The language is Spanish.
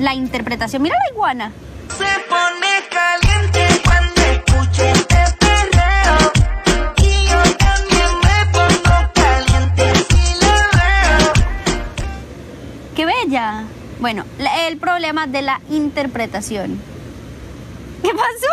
la interpretación. Mira la iguana. Se pone caliente cuando escuche este perreo. Y yo también me pongo caliente si lo veo. ¡Qué bella! Bueno, el problema de la interpretación. ¿Qué pasó?